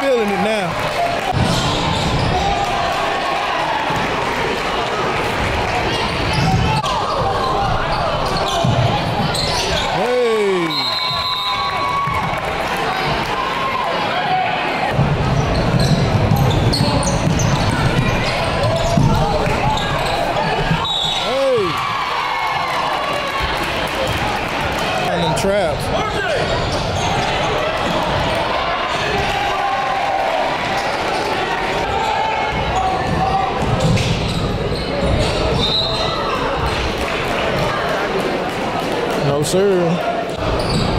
feeling it now. Sir.